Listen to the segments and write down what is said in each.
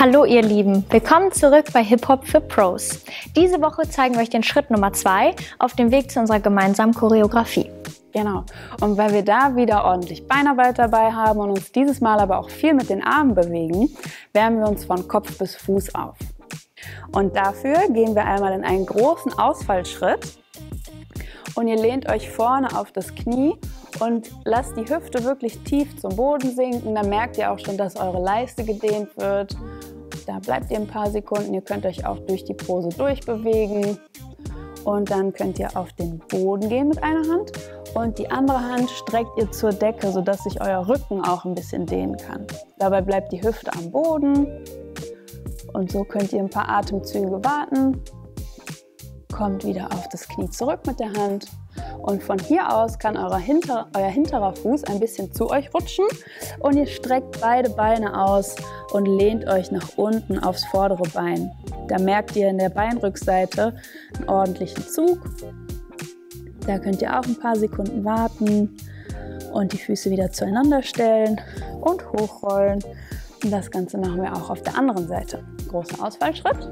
Hallo ihr Lieben, willkommen zurück bei Hip Hop für Pros. Diese Woche zeigen wir euch den Schritt Nummer zwei auf dem Weg zu unserer gemeinsamen Choreografie. Genau. Und weil wir da wieder ordentlich Beinarbeit dabei haben und uns dieses Mal aber auch viel mit den Armen bewegen, wärmen wir uns von Kopf bis Fuß auf. Und dafür gehen wir einmal in einen großen Ausfallschritt und ihr lehnt euch vorne auf das Knie und lasst die Hüfte wirklich tief zum Boden sinken. Da merkt ihr auch schon, dass eure Leiste gedehnt wird. Da bleibt ihr ein paar Sekunden. Ihr könnt euch auch durch die Pose durchbewegen. Und dann könnt ihr auf den Boden gehen mit einer Hand und die andere Hand streckt ihr zur Decke, sodass sich euer Rücken auch ein bisschen dehnen kann. Dabei bleibt die Hüfte am Boden und so könnt ihr ein paar Atemzüge warten. Kommt wieder auf das Knie zurück mit der Hand und von hier aus kann Hinter, euer hinterer Fuß ein bisschen zu euch rutschen und ihr streckt beide Beine aus und lehnt euch nach unten aufs vordere Bein. Da merkt ihr in der Beinrückseite einen ordentlichen Zug. Da könnt ihr auch ein paar Sekunden warten und die Füße wieder zueinander stellen und hochrollen. Und das Ganze machen wir auch auf der anderen Seite. Großer Ausfallschritt.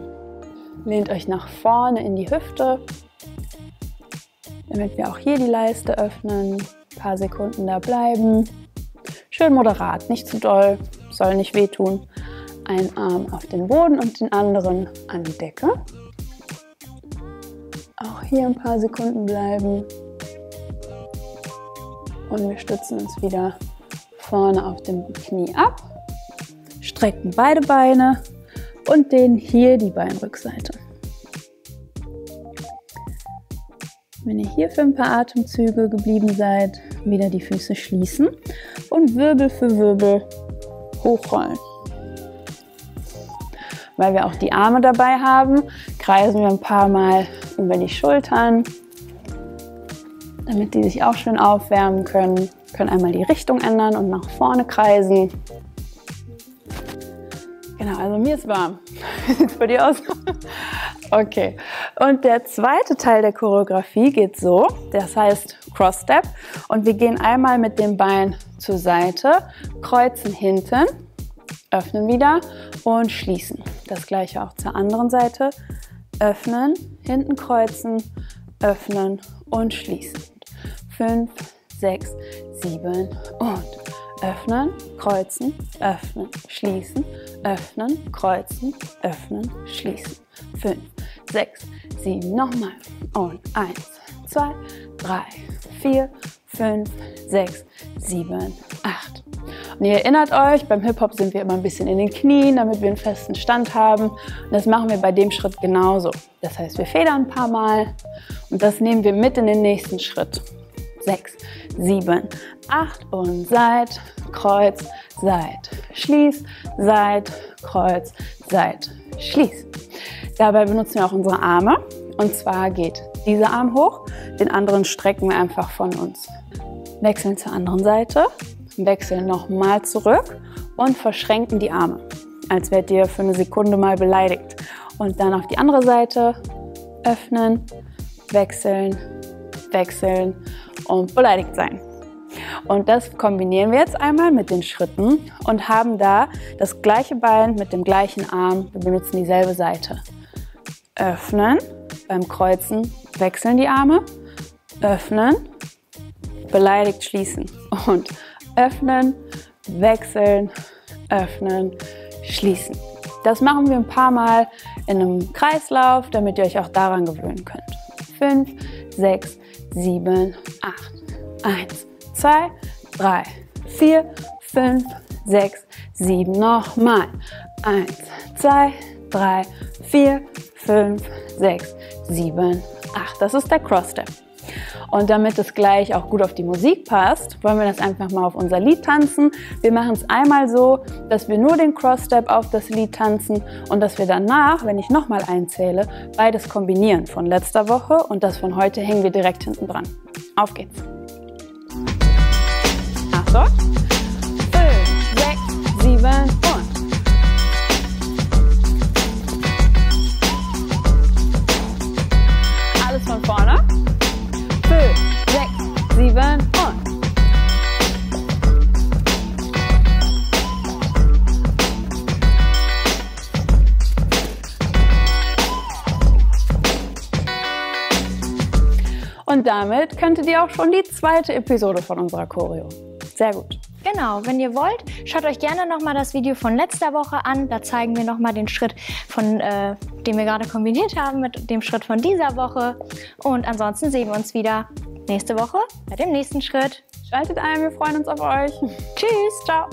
Lehnt euch nach vorne in die Hüfte damit wir auch hier die Leiste öffnen. Ein paar Sekunden da bleiben. Schön moderat, nicht zu doll, soll nicht wehtun. Ein Arm auf den Boden und den anderen an die Decke. Auch hier ein paar Sekunden bleiben. Und wir stützen uns wieder vorne auf dem Knie ab. Strecken beide Beine und dehnen hier die Beinrückseite. Wenn ihr hier für ein paar Atemzüge geblieben seid, wieder die Füße schließen und Wirbel für Wirbel hochrollen. Weil wir auch die Arme dabei haben, kreisen wir ein paar Mal über die Schultern, damit die sich auch schön aufwärmen können. Können einmal die Richtung ändern und nach vorne kreisen. Genau, also mir ist warm. Wie sieht es bei dir aus? Okay. Und der zweite Teil der Choreografie geht so, das heißt Cross Step. Und wir gehen einmal mit dem Bein zur Seite, kreuzen hinten, öffnen wieder und schließen. Das gleiche auch zur anderen Seite. Öffnen, hinten kreuzen, öffnen und schließen. Fünf, sechs, sieben und öffnen, kreuzen, öffnen, schließen, öffnen, kreuzen, öffnen, schließen. Fünf, sechs, sieben, nochmal. Und eins, zwei, drei, vier, fünf, sechs, sieben, acht. Und ihr erinnert euch, beim Hip-Hop sind wir immer ein bisschen in den Knien, damit wir einen festen Stand haben. Und das machen wir bei dem Schritt genauso. Das heißt, wir federn ein paar Mal und das nehmen wir mit in den nächsten Schritt. Sechs, sieben, acht und Seit, Kreuz, Seit, Schließ, Seit, Kreuz, Seit, Schließ. Dabei benutzen wir auch unsere Arme. Und zwar geht dieser Arm hoch, den anderen strecken wir einfach von uns. Wechseln zur anderen Seite, wechseln nochmal zurück und verschränken die Arme, als wärt ihr für eine Sekunde mal beleidigt. Und dann auf die andere Seite öffnen, wechseln, wechseln und beleidigt sein. Und das kombinieren wir jetzt einmal mit den Schritten und haben da das gleiche Bein mit dem gleichen Arm. Wir benutzen dieselbe Seite öffnen, beim Kreuzen wechseln die Arme, öffnen, beleidigt schließen und öffnen, wechseln, öffnen, schließen. Das machen wir ein paar Mal in einem Kreislauf, damit ihr euch auch daran gewöhnen könnt. 5, 6, 7, 8. 1, 2, 3, 4, 5, 6, 7. Nochmal. 1, 2, 3, 4, 5, 6, 7, 8. Das ist der Cross-Step. Und damit es gleich auch gut auf die Musik passt, wollen wir das einfach mal auf unser Lied tanzen. Wir machen es einmal so, dass wir nur den Cross-Step auf das Lied tanzen und dass wir danach, wenn ich nochmal einzähle, beides kombinieren. Von letzter Woche und das von heute hängen wir direkt hinten dran. Auf geht's. Achtung. Und damit könntet ihr auch schon die zweite Episode von unserer Choreo. Sehr gut. Genau, wenn ihr wollt, schaut euch gerne nochmal das Video von letzter Woche an. Da zeigen wir nochmal den Schritt, von, äh, den wir gerade kombiniert haben mit dem Schritt von dieser Woche. Und ansonsten sehen wir uns wieder nächste Woche bei dem nächsten Schritt. Schaltet ein, wir freuen uns auf euch. Tschüss, ciao.